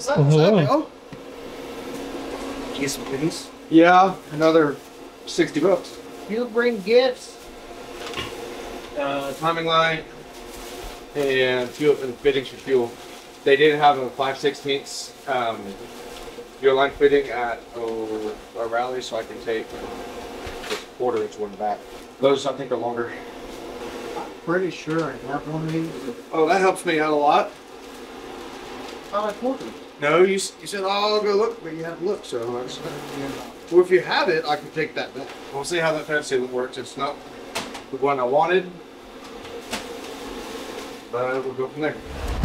What's up? Hello. Get some goodies. Yeah, another 60 bucks. You bring gifts. Uh, timing light and fuel and fittings for fuel. They did have a 5 16 um, fuel line fitting at O'Reilly, so I can take this quarter inch one back. Those I think are longer. I'm Pretty sure I have one of these. Oh, that helps me out a lot. I told you. No, you, you said, oh, I'll go look, but you haven't looked, so I just, well, if you have it, I can take that back. We'll see how that fence sealant works. It's not the one I wanted, but we'll go from there.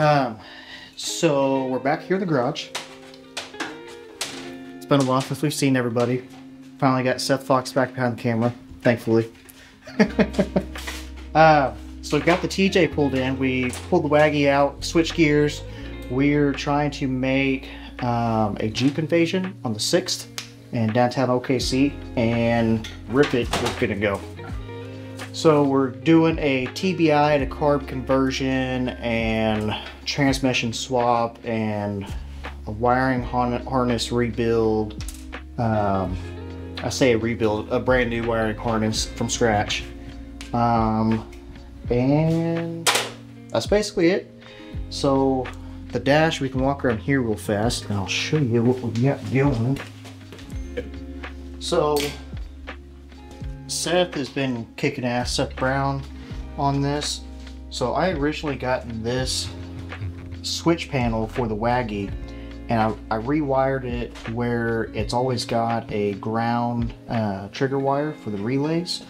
Um, so we're back here in the garage. It's been a while since we've seen everybody. Finally got Seth Fox back behind the camera, thankfully. uh, so we've got the TJ pulled in. We pulled the Waggy out, switch gears. We're trying to make um, a Jeep invasion on the 6th in downtown OKC and Rip-It. We're gonna go. So we're doing a TBI to carb conversion and transmission swap and a wiring harness rebuild. Um, I say a rebuild, a brand new wiring harness from scratch. Um, and that's basically it. So the dash, we can walk around here real fast and I'll show you what we got going. So Seth has been kicking ass, Seth Brown, on this. So I originally gotten this switch panel for the Waggy, and I, I rewired it where it's always got a ground uh, trigger wire for the relays,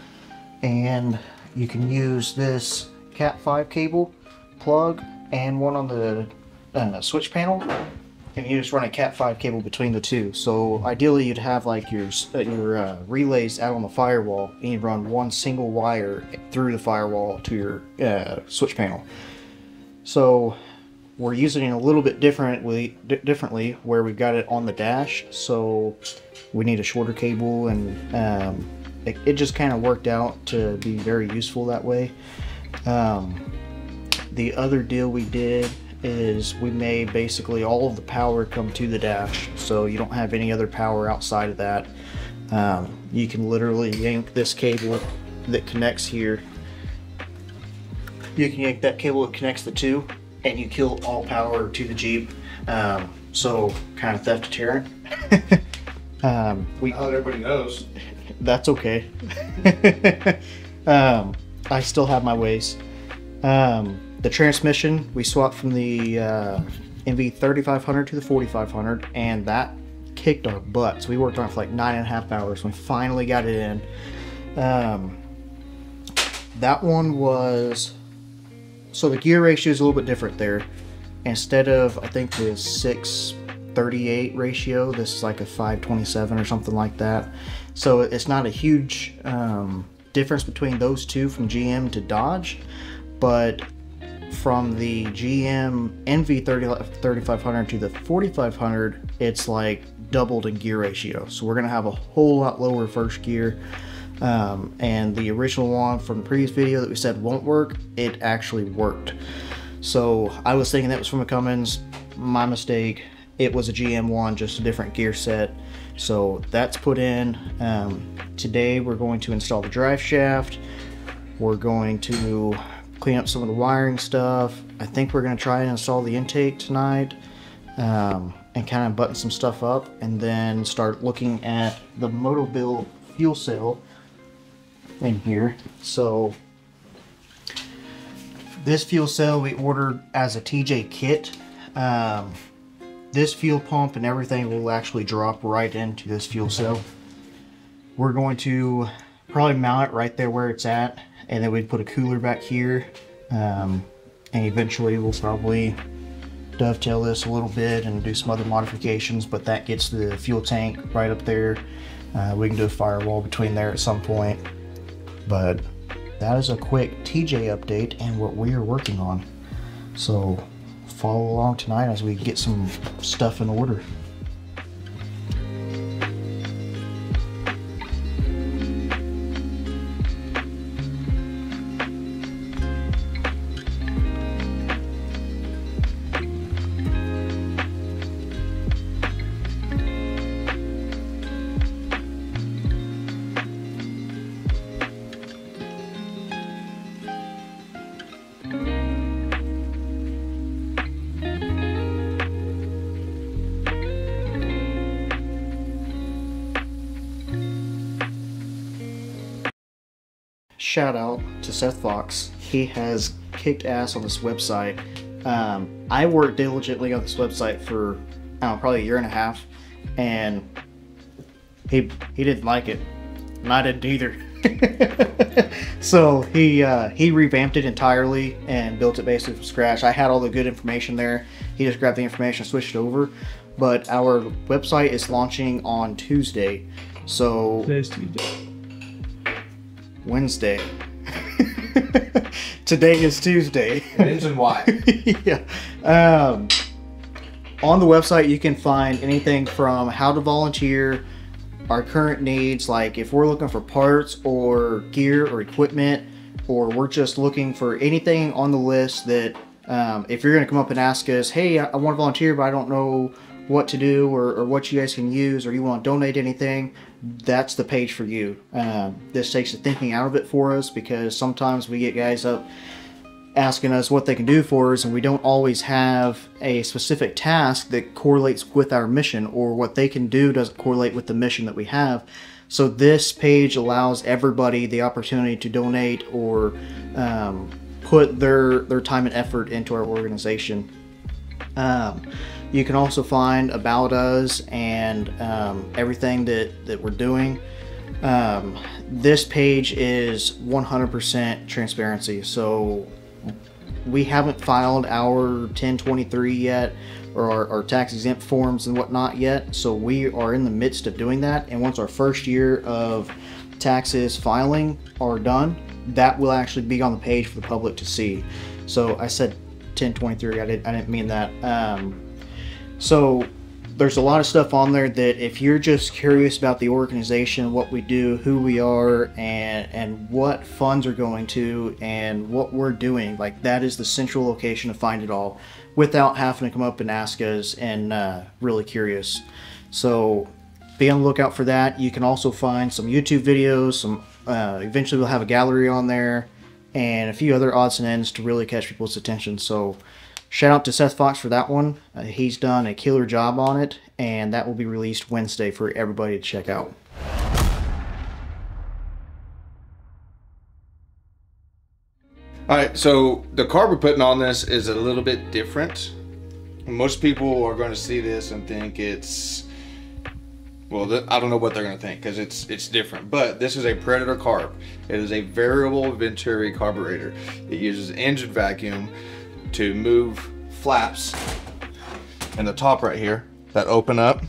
and you can use this Cat 5 cable plug and one on the uh, switch panel and you just run a Cat 5 cable between the two. So ideally, you'd have like your uh, your uh, relays out on the firewall, and you run one single wire through the firewall to your uh, switch panel. So we're using it a little bit differently, differently where we've got it on the dash. So we need a shorter cable, and um, it, it just kind of worked out to be very useful that way. Um, the other deal we did is we made basically all of the power come to the dash, so you don't have any other power outside of that. Um, you can literally yank this cable that connects here. You can yank that cable that connects the two, and you kill all power to the Jeep. Um, so kind of theft deterrent. um, we that everybody knows. that's okay. um, I still have my ways. The transmission we swapped from the uh, NV 3500 to the 4500, and that kicked our butts. We worked on it for like nine and a half hours. We finally got it in. Um, that one was so the gear ratio is a little bit different there. Instead of I think the 638 ratio, this is like a 527 or something like that. So it's not a huge um, difference between those two from GM to Dodge, but from the GM NV 30, 3500 to the 4500, it's like doubled in gear ratio. So we're gonna have a whole lot lower first gear. Um, and the original one from the previous video that we said won't work, it actually worked. So I was thinking that was from a Cummins, my mistake. It was a GM one, just a different gear set. So that's put in. Um, today we're going to install the drive shaft. We're going to clean up some of the wiring stuff. I think we're to try and install the intake tonight um, and kind of button some stuff up and then start looking at the Motobilt fuel cell in here. So this fuel cell we ordered as a TJ kit. Um, this fuel pump and everything will actually drop right into this fuel cell. We're going to probably mount it right there where it's at, and then we'd put a cooler back here. Um, and eventually we'll probably dovetail this a little bit and do some other modifications, but that gets the fuel tank right up there. Uh, we can do a firewall between there at some point. But that is a quick TJ update and what we are working on. So follow along tonight as we get some stuff in order. Shout out to Seth Fox. He has kicked ass on this website. Um, I worked diligently on this website for know, probably a year and a half, and he he didn't like it, and I didn't either. so he uh, he revamped it entirely and built it basically from scratch. I had all the good information there. He just grabbed the information, switched it over. But our website is launching on Tuesday, so Tuesday. Wednesday. Today is Tuesday. Engine why? yeah. Um, on the website, you can find anything from how to volunteer, our current needs, like if we're looking for parts or gear or equipment, or we're just looking for anything on the list that um, if you're going to come up and ask us, hey, I, I want to volunteer, but I don't know what to do or, or what you guys can use, or you want to donate anything, that's the page for you. Um, this takes the thinking out of it for us because sometimes we get guys up asking us what they can do for us, and we don't always have a specific task that correlates with our mission, or what they can do doesn't correlate with the mission that we have. So this page allows everybody the opportunity to donate or um, put their their time and effort into our organization. Um, you can also find about us and um, everything that, that we're doing. Um, this page is 100% transparency. So we haven't filed our 1023 yet or our, our, tax exempt forms and whatnot yet. So we are in the midst of doing that. And once our first year of taxes filing are done, that will actually be on the page for the public to see. So I said 1023. I didn't. I didn't mean that. Um, so there's a lot of stuff on there that if you're just curious about the organization, what we do, who we are, and and what funds are going to, and what we're doing, like that is the central location to find it all, without having to come up and ask us and uh, really curious. So be on the lookout for that. You can also find some YouTube videos. Some uh, eventually we'll have a gallery on there and a few other odds and ends to really catch people's attention. So shout out to Seth Fox for that one. Uh, he's done a killer job on it, and that will be released Wednesday for everybody to check out. All right, so the carb we're putting on this is a little bit different. Most people are going to see this and think it's well, I don't know what they're going to think because it's it's different. But this is a Predator carb. It is a variable Venturi carburetor. It uses engine vacuum to move flaps in the top right here that open up,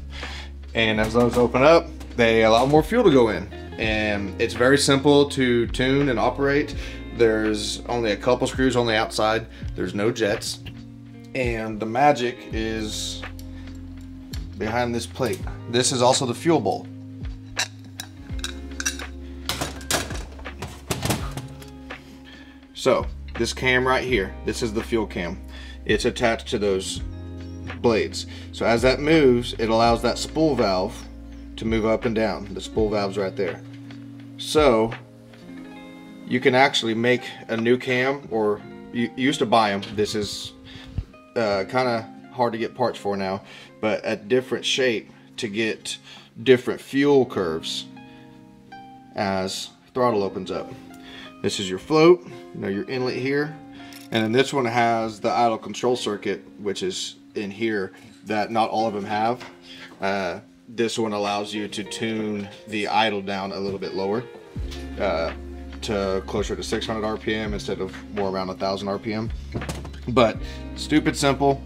and as those open up, they allow more fuel to go in. And it's very simple to tune and operate. There's only a couple screws on the outside. There's no jets, and the magic is behind this plate. This is also the fuel bowl. So, this cam right here, this is the fuel cam. It's attached to those blades. So as that moves, it allows that spool valve to move up and down. The spool valve's right there. So, you can actually make a new cam, or you, used to buy them. This is uh, kind of hard to get parts for now, but a different shape to get different fuel curves as throttle opens up. This is your float, you know, your inlet here. And then this one has the idle control circuit, which is in here that not all of them have. Uh, this one allows you to tune the idle down a little bit lower uh, to closer to 600 RPM instead of more around 1000 RPM. But stupid simple.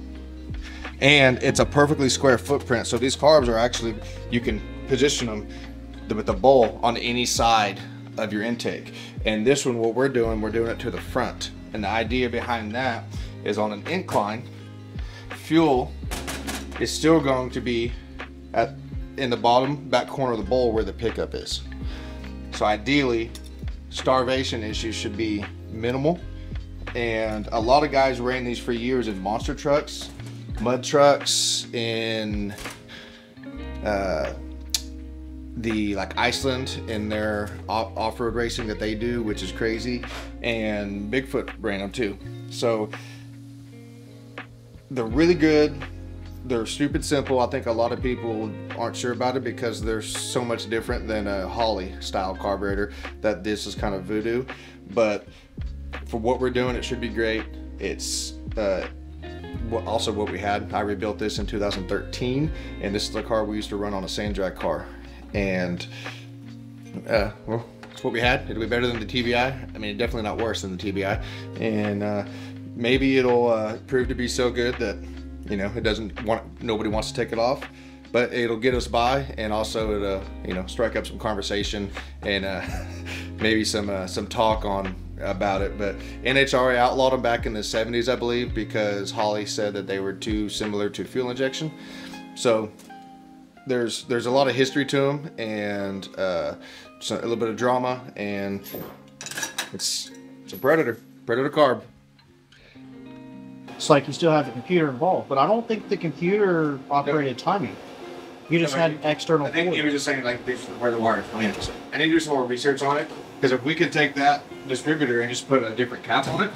And it's a perfectly square footprint. So these carbs are actually, you can position them with the bowl on any side of your intake. And this one, what we're doing, we're doing it to the front. And the idea behind that is on an incline, fuel is still going to be at in the bottom back corner of the bowl where the pickup is. So ideally, starvation issues should be minimal. And a lot of guys ran these for years in monster trucks, mud trucks, in uh, the like Iceland in their off- off-road racing that they do, which is crazy, and Bigfoot ran them too. So they're really good. They're stupid simple. I think a lot of people aren't sure about it because they're so much different than a Holley style carburetor that this is kind of voodoo. But for what we're doing, it should be great. It's uh, also what we had. I rebuilt this in 2013, and this is the car we used to run on a sand drag car. And uh, well, it's what we had. It'll be better than the TBI. I mean, definitely not worse than the TBI. And uh, maybe it'll uh, prove to be so good that you know it doesn't want nobody wants to take it off. But it'll get us by, and also it'll you know strike up some conversation and uh, maybe some uh, some talk on about it. But NHRA outlawed them back in the 70s, I believe, because Holley said that they were too similar to fuel injection. So there's there's a lot of history to them and uh, so a little bit of drama and it's it's a predator predator carb It's like you still have the computer involved, but I don't think the computer operated timing. You just No, had external. I think he cord. was just saying like this where the wires come in. I need to do some more research on it because if we could take that distributor and just put a different cap on it,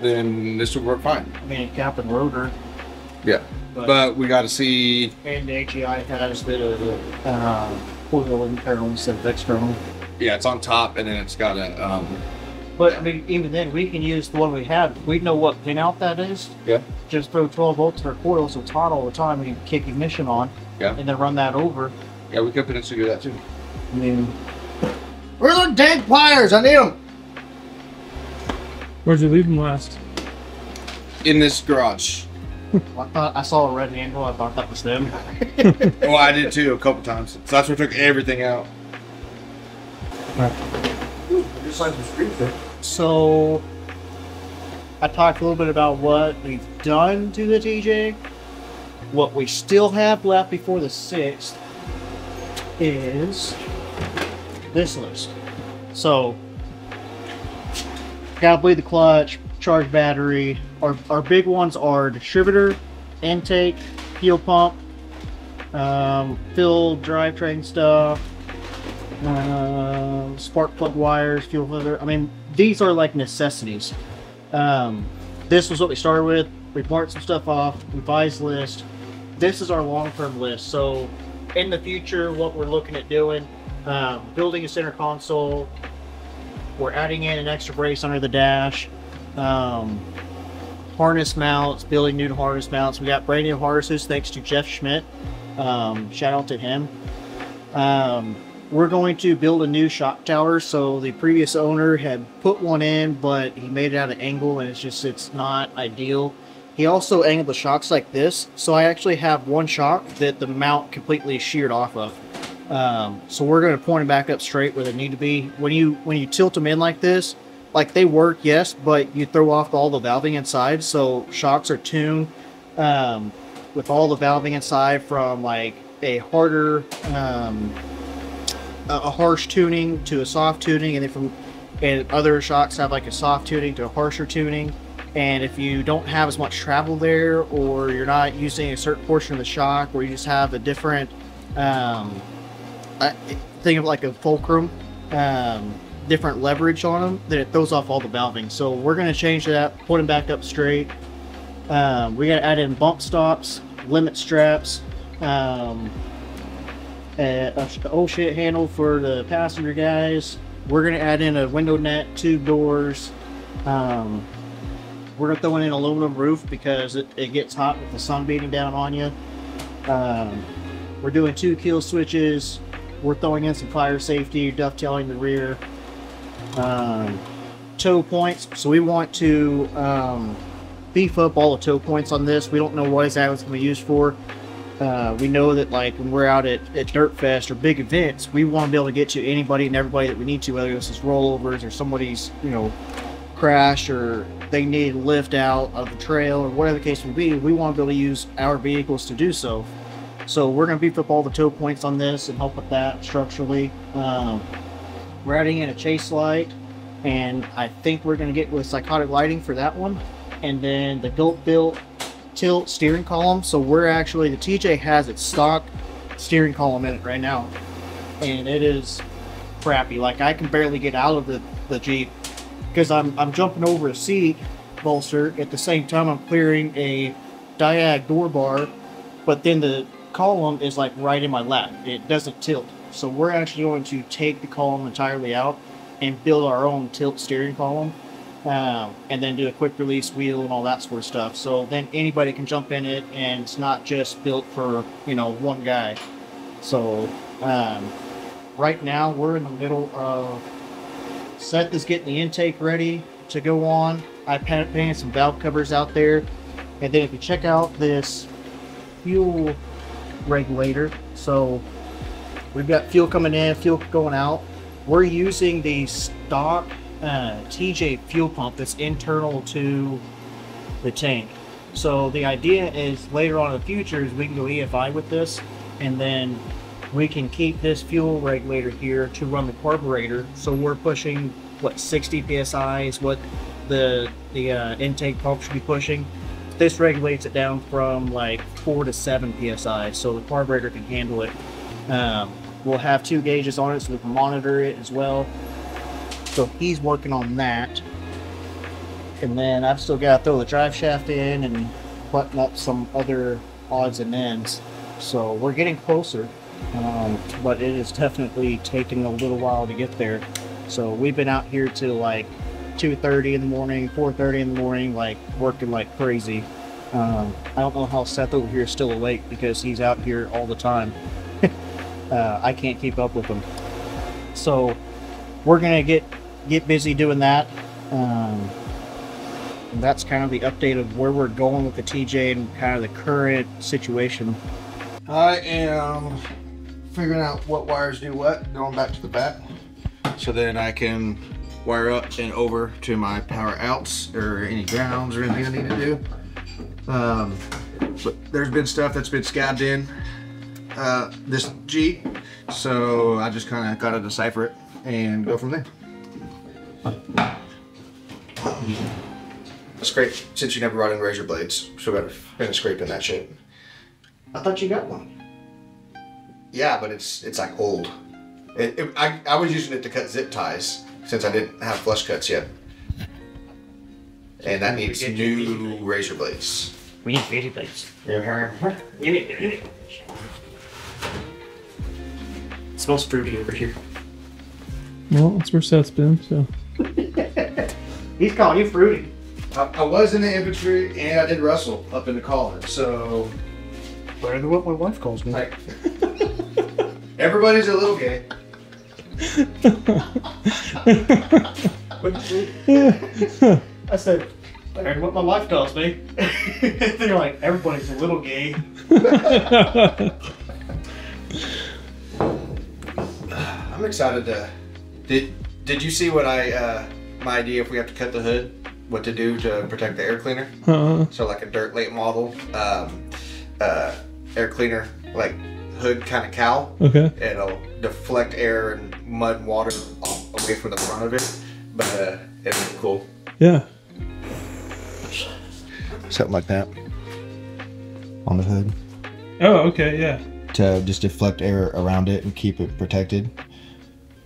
then this would work fine. I mean, cap and rotor, Yeah, but, but we got to see. and the HEI has the uh, coil internal instead of external. Yeah, it's on top and then it's got a um. But I mean, even then, we can use the one we have. We know what pinout that is. Yeah. Just throw 12 volts in our coil so it's hot all the time. We can kick ignition on. Yeah. And then run that over. Yeah, we could potentially do that too. I mean, where's the dang pliers i need them Where'd you leave them last? In this garage. I thought I saw a red handle. I thought that was them. well, I did too a couple times. So that's where I took everything out. Just like some street there. So, I talked a little bit about what we've done to the TJ. What we still have left before the 6th is this list. So, gotta bleed the clutch, charge battery. Our, our big ones are distributor, intake, fuel pump, um, fill drivetrain stuff, uh, spark plug wires, fuel filter. I mean, these are like necessities. Um, this was what we started with. We marked some stuff off, revised list. This is our long-term list. So, in the future, what we're looking at doing, um, building a center console. We're adding in an extra brace under the dash. Um, harness mounts, building new harness mounts. We got brand new harnesses thanks to Jeff Schmidt. Um, shout out to him. Um, we're going to build a new shock tower. So the previous owner had put one in, but he made it at an angle, and it's just it's not ideal. He also angled the shocks like this, so I actually have one shock that the mount completely sheared off of. Um, so we're going to point them back up straight where they need to be. When you when you tilt them in like this, like they work, yes, but you throw off all the valving inside. So shocks are tuned um, with all the valving inside from like a harder um, a harsh tuning to a soft tuning, and then from and other shocks have like a soft tuning to a harsher tuning. And if you don't have as much travel there, or you're not using a certain portion of the shock, or you just have a different um, I think of like a fulcrum, um, different leverage on them, then it throws off all the valving. So we're going to change that, put them back up straight. Um, we got to add in bump stops, limit straps, um, a, oh shit handle for the passenger guys. We're gonna add in a window net, two doors. Um, we're gonna throw in an aluminum roof because it, it gets hot with the sun beating down on you. Um, we're doing two kill switches. We're throwing in some fire safety, dovetailing the rear. Um, tow points. So we want to um, beef up all the tow points on this. We don't know what exactly it's going to be used for. Uh, we know that like when we're out at, at Dirt Fest or big events, we want to be able to get to anybody and everybody that we need to, whether this is rollovers or somebody's, you know, crash or they need lift out of the trail or whatever the case may be. We want to be able to use our vehicles to do so. So we're going to beef up all the tow points on this and help with that structurally. Um, we're adding in a chase light, and I think we're going to get with psychotic lighting for that one. And then the Gulp built tilt steering column. So we're actually, the TJ has its stock steering column in it right now. And it is crappy. Like I can barely get out of the, the Jeep because I'm, I'm jumping over a seat bolster. At the same time, I'm clearing a diag door bar, but then the column is like right in my lap. It doesn't tilt. So we're actually going to take the column entirely out and build our own tilt steering column. Um, and then do a quick release wheel and all that sort of stuff. So then anybody can jump in it and it's not just built for, you know, one guy. So um, right now we're in the middle of Seth is getting the intake ready to go on. I painted some valve covers out there. And then if you check out this fuel regulator, so we've got fuel coming in, fuel going out. We're using the stock uh, TJ fuel pump that's internal to the tank. So the idea is later on in the future is we can go EFI with this and then we can keep this fuel regulator here to run the carburetor. So we're pushing what 60 psi is what the the uh, intake pump should be pushing. This regulates it down from like four to seven psi, so the carburetor can handle it. Um, we'll have two gauges on it, so we can monitor it as well. So he's working on that. And then I've still got to throw the drive shaft in and button up some other odds and ends. So we're getting closer, um, but it is definitely taking a little while to get there. So we've been out here till like 2.30 in the morning, 4.30 in the morning, like working like crazy. Um, I don't know how Seth over here is still awake because he's out here all the time. Uh, I can't keep up with them. So we're gonna get get busy doing that. Um, that's kind of the update of where we're going with the TJ and kind of the current situation. I am figuring out what wires do what, going back to the back. So then I can wire up and over to my power outs or any grounds or anything I need to do. Um, but there's been stuff that's been scabbed in uh, this G. so I just kind of got to decipher it and go from there. Scrape, since you never brought in razor blades, so we got to finish scraping that shit. I thought you got one. Yeah, but it's it's like old. It, it, I, I was using it to cut zip ties since I didn't have flush cuts yet. And that needs new razor blades. We need video blades. It smells fruity over here. Well, that's where Seth's been, so. He's calling you fruity. I, I was in the infantry and I did wrestle up in the college, so Better than what my wife calls me. like everybody's a little gay. I said, better than what my wife calls me. They're like, everybody's a little gay. I'm excited to. Did Did you see what I uh, my idea if we have to cut the hood, what to do to protect the air cleaner? Uh, So like a dirt late model, um, uh, air cleaner like hood kind of cowl. okay. It'll deflect air and mud and water off, away from the front of it, but uh, it's cool. Yeah. Something like that on the hood Oh, okay, yeah. to just deflect air around it and keep it protected,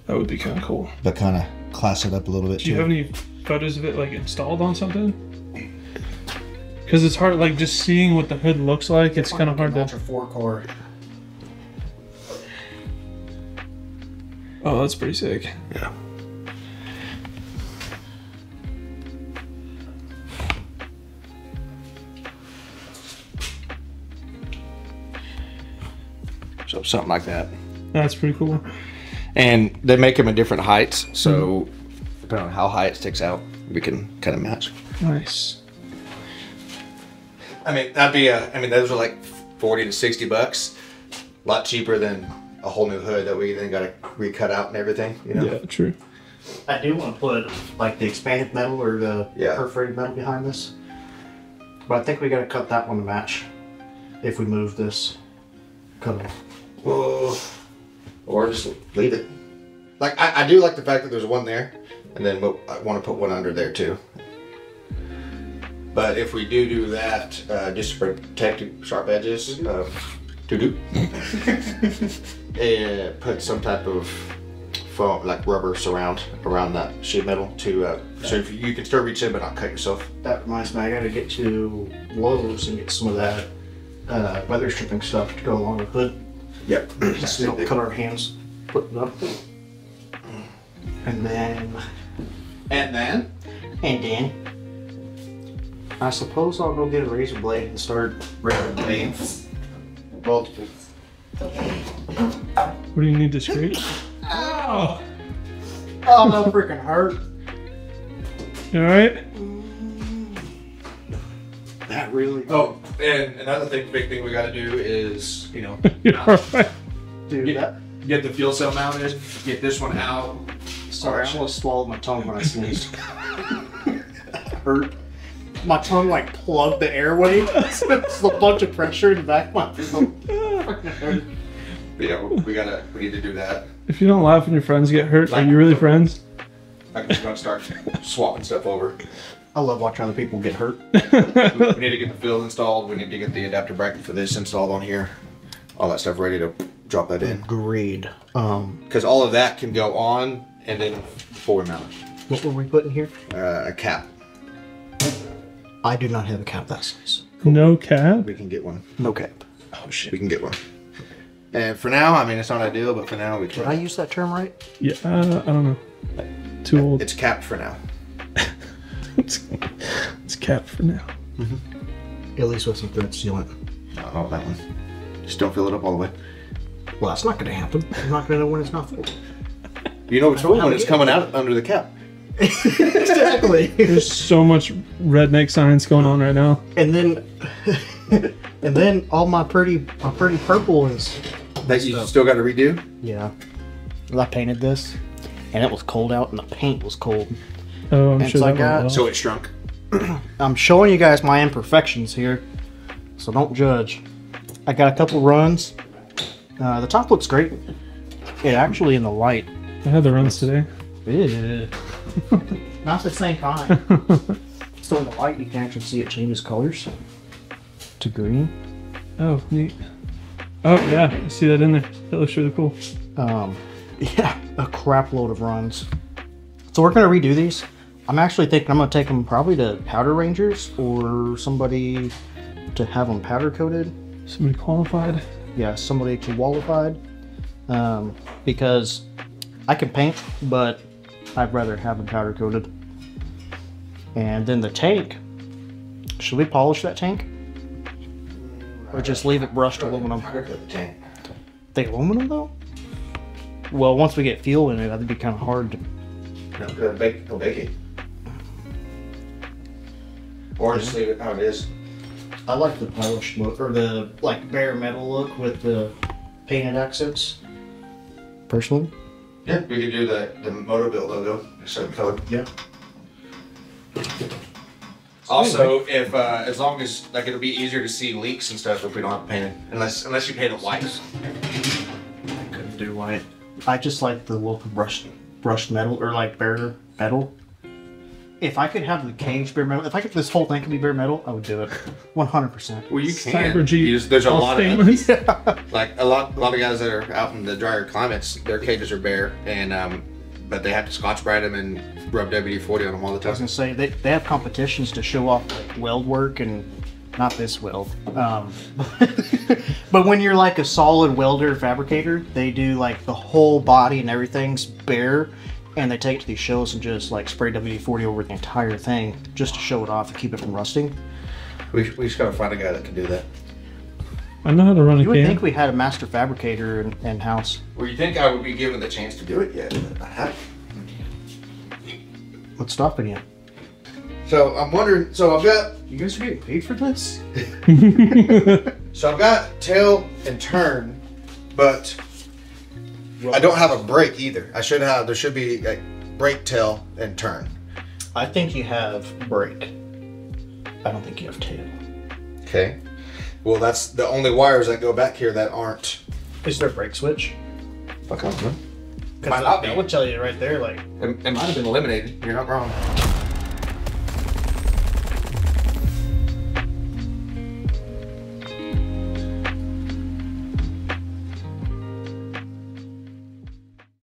That would be kind of cool. but kind of class it up a little bit Do you too. have any photos of it like installed on something? Because it's hard, like just seeing what the hood looks like. It's kind of hard to. Ultra four core. Oh, that's pretty sick. Yeah. So something like that. That's pretty cool. And they make them in different heights, so hmm. depending on how high it sticks out, we can kind of match. Nice. I mean, that'd be a. I mean, those are like forty to sixty bucks. A lot cheaper than a whole new hood that we then got to recut out and everything. You know. Yeah, true. I do want to put like the expanded metal or the Yeah. perforated metal behind this, but I think we got to cut that one to match if we move this. Cut it off. Well, or just leave it. Like I, I do like the fact that there's one there, and then we'll- I want to put one under there too. But if we do do that, uh, just to protect sharp edges, uh, to do, and put some type of foam, like rubber surround around that sheet metal to, uh, so if you can still reach in but not cut yourself. That reminds me, I got to get to Lowe's and get some of that uh, weather stripping stuff to go along with it. Yep. Just don't cut our hands putting it up. And then, And then and then, I suppose I'll go get a razor blade and start ripping blades. Multiple. What do you need to scrape? Ow! Oh, oh that freaking hurt. You alright? That really. Oh, and another thing, big thing we got to do is, you know, You alright? Um, Dude, Yeah. that. get the fuel cell mounted, get this one out. Sorry, I almost swallowed my tongue when I sneezed. hurt. My tongue like plugged the airway. It's a bunch of pressure in the back of my throat. Fucking hurt. We gotta, we need to do that. If you don't laugh when your friends get hurt, are you really friends? I'm just gonna start swapping stuff over. I love watching other people get hurt. We need to get the field installed. We need to get the adapter bracket for this installed on here. All that stuff ready to drop that in. Agreed. Um, Because all of that can go on and then before we mount what were we putting here? uh, a cap. I do not have a cap that size. No cap? We can get one. No cap. Oh shit. We can get one. And for now, I mean, it's not ideal, but for now we can. Did I use that term right? Yeah, uh, I don't know. Too old. It's capped for now. It's, it's capped for now. Mm-hmm. At least with some thread sealant. No, not that one. Just don't fill it up all the way. Well, that's not going to happen. I'm not going to know when it's not full. You know it's I full when it's yet. coming out under the cap. exactly. There's so much redneck science going on right now. and then, and then all my pretty, my pretty purple is. That you still got to redo. Yeah. I painted this, and it was cold out, and the paint was cold. Oh, I'm And sure so I that got- well. So it shrunk. I'm showing you guys my imperfections here, so don't judge. I got a couple runs. Uh, the top looks great. It actually in the light. I had the runs today. Not the same time. so in the light, you can actually see it changes colors to green. Oh, neat. Oh yeah, I see that in there. That looks really cool. Um, yeah, a crap load of runs. So we're gonna redo these. I'm actually thinking I'm gonna take them probably to Powder Rangers or somebody to have them powder coated. Somebody qualified. yeah, somebody qualified. Um, because I can paint, but I'd rather have them powder coated. And then the tank. Should we polish that tank? Or just leave it brushed aluminum? The aluminum though? Well, once we get fuel in it, that'd be kind of hard to. No, go bake, go bake it. Or just leave it how it is. I like the polished look, or the like bare metal look with the painted accents. Personally, Yeah, we could do the the Motobilt logo, a certain color. yeah. Also, if uh, as long as like it'll be easier to see leaks and stuff if we don't have to paint it, unless unless you paint it white. I couldn't do white. I just like the look of brushed brushed metal or like bare metal. If I could have the cage bare metal, if I could, this whole thing could be bare metal, I would do it, one hundred percent. Well, you Cyber G. You just- there's a all lot of stainless. like a lot a lot of guys that are out in the drier climates, their cages are bare, and um, but they have to scotch brite them and rub WD forty on them all the time. I was time. gonna say they, they have competitions to show off like weld work and not this weld. Um, but when you're like a solid welder fabricator, they do like the whole body and everything's bare, and they take it to these shows and just like spray WD-40 over the entire thing just to show it off and keep it from rusting. We, we just gotta find a guy that can do that. I know how to run a You would can. think we had a master fabricator in, in house. Well, you think I would be given the chance to do it yet? but I haven't. What's stopping you? So I'm wondering. So I've got. You guys are getting paid for this? So I've got tail and turn, but I don't have a brake either. I should have. There should be like brake, tail, and turn. I think you have brake. I don't think you have tail. Okay. Well, that's the only wires that go back here that aren't. Is there a brake switch? Fuck off, man. 'Cause Might not be. That would tell you right there, like It, it might have been eliminated. You're not wrong.